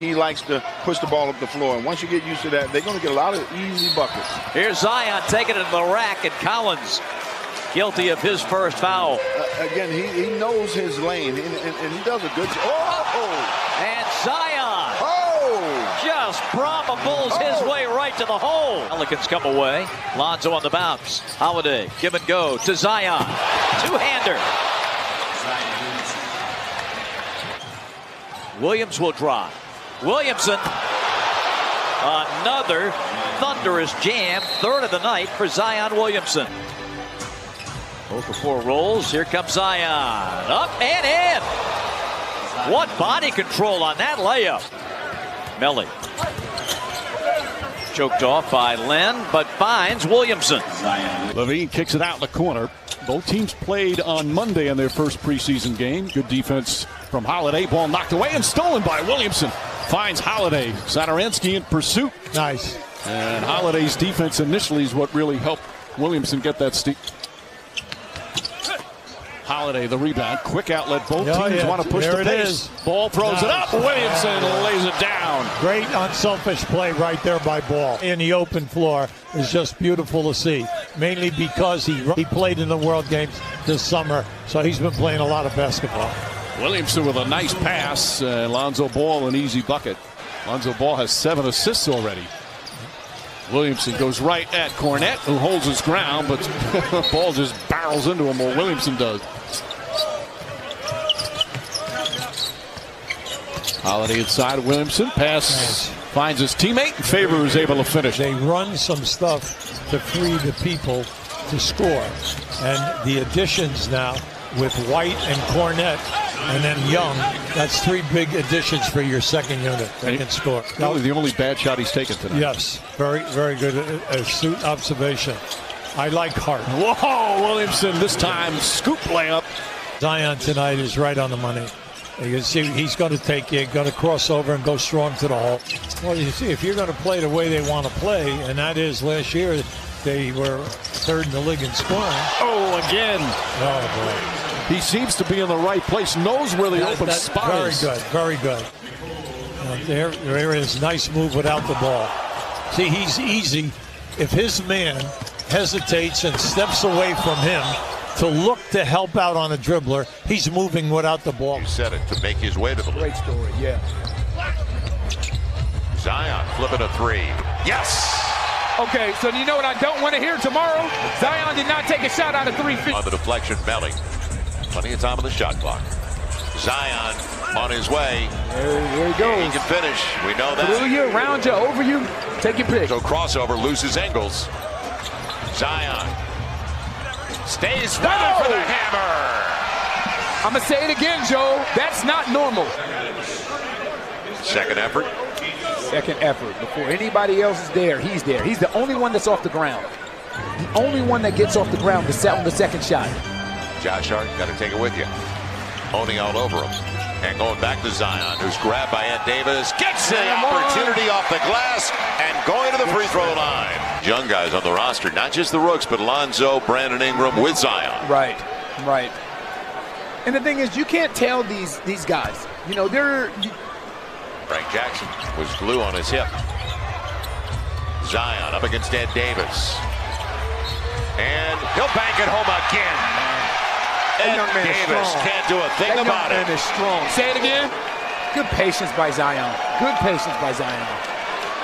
He likes to push the ball up the floor, and once you get used to that, they're going to get a lot of easy buckets. Here's Zion taking it to the rack, and Collins guilty of his first foul. Uh, again, he, he knows his lane, and, and, and he does a good job. Oh! And Zion Oh! just probables his Oh. way right to the hole. Pelicans come away. Lonzo on the bounce. Holiday, give and go to Zion. Two-hander. Williams will drive. Williamson. Another thunderous jam. Third of the night for Zion Williamson. Okafor rolls. Here comes Zion. Up and in. What body control on that layup. Melli. Choked off by Len, but finds Williamson. LaVine kicks it out in the corner. Both teams played on Monday in their first preseason game. Good defense from Holiday. Ball knocked away and stolen by Williamson. Finds Holiday. Satoransky in pursuit. Nice. And Holiday's defense initially is what really helped Williamson get that steep. Holiday, the rebound. Quick outlet. Both Oh, teams yeah. want to push There the it pace. is. Ball throws it up. Nice. Williamson lays it down. Great unselfish play right there by Ball. In the open floor is just beautiful to see. Mainly because he he played in the World Games this summer, so he's been playing a lot of basketball. Williamson with a nice pass. Uh, Lonzo Ball an easy bucket. Lonzo Ball has seven assists already. Williamson goes right at Kornet, who holds his ground, but Ball just barrels into him, or Williamson does. Holiday inside Williamson. Pass finds his teammate. Favor is able to finish. They run some stuff to free the people to score. And the additions now with White and Kornet and then Young, that's three big additions for your second unit that can score. Probably the only bad shot he's taken tonight. Yes, very, very good uh, astute observation. I like Hart. Whoa, Williamson this time scoop layup. Zion tonight is right on the money. You can see he's going to take you, going to cross over and go strong to the hole. Well, you see, if you're going to play the way they want to play, and that is last year, they were third in the league in scoring. Oh, again. Oh, He seems to be in the right place, knows where the boy. open That's spot very is. Very good, very good. Uh, there, there is nice move without the ball. See, he's easy. If his man hesitates and steps away from him to look to help out on a dribbler, he's moving without the ball. He said it to make his way to the league. Great story, yeah. Zion flipping a three. Yes! Okay, so you know what I don't want to hear tomorrow? Zion did not take a shot out of three feet. On the deflection, Melli. Plenty of time on the shot clock. Zion on his way. There, there he He can finish. We know that. Through you, around you, over you. Take your pick. So crossover loses angles. Zion stays with it for the hammer. I'm going to say it again, Joe. That's not normal. Second effort. Second effort. Before anybody else is there, he's there. He's the only one that's off the ground. The only one that gets off the ground to set on the second shot. Josh Hart got to take it with you. Owning all over him. And going back to Zion, who's grabbed by Ed Davis. Gets the opportunity off the glass and going to the free throw line. Young guys on the roster, not just the rooks, but Lonzo, Brandon Ingram with Zion. Right, right. And the thing is, you can't tell these these guys. You know, they're Frank Jackson was glue on his hip. Zion up against Ed Davis. And he'll bank it home again. That young man is strong. can't do a thing that young about man it. is strong. Say it again. Good patience by Zion. Good patience by Zion.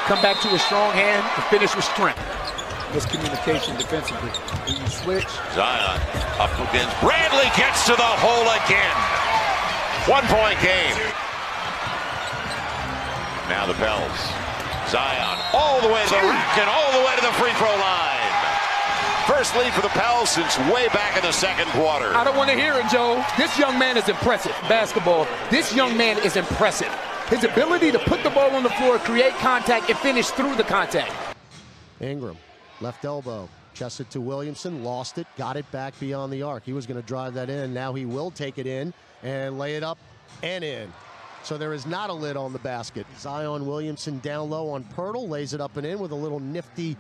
Come back to a strong hand and finish with strength. Miscommunication defensively. When you switch, Zion up against Bradley gets to the hole again. One point game. Now the Pels. Zion all the way to the rack and all the way to the free throw line. First lead for the Pels since way back in the second quarter. I don't want to hear it, Joe. This young man is impressive. Basketball. This young man is impressive. His ability to put the ball on the floor, create contact, and finish through the contact. Ingram, left elbow, chested to Williamson, lost it, got it back beyond the arc. He was going to drive that in. Now he will take it in and lay it up and in. So there is not a lid on the basket. Zion Williamson down low on Poeltl, lays it up and in with a little nifty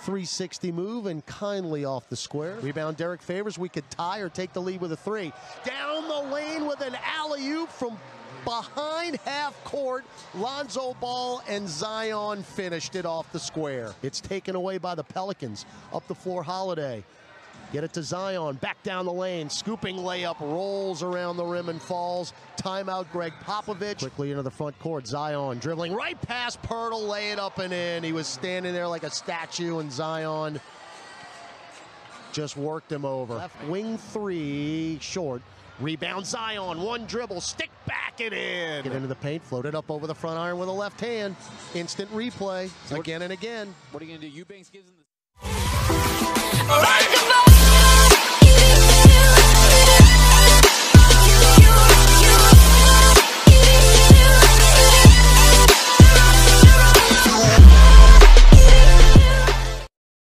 360 move and kindly off the square. Rebound Derek Favors. We could tie or take the lead with a three. Down the lane with an alley oop from behind half court. Lonzo Ball and Zion finished it off the square. It's taken away by the Pelicans. Up the floor, Holiday. Get it to Zion, back down the lane, scooping layup, rolls around the rim and falls. Timeout, Gregg Popovich. Quickly into the front court, Zion dribbling right past Poeltl, lay it up and in. He was standing there like a statue, and Zion just worked him over. Left wing three, short. Rebound Zion, one dribble, stick back and in. Get into the paint, floated up over the front iron with a left hand. Instant replay, again and again. What are you going to do? Eubanks gives him the.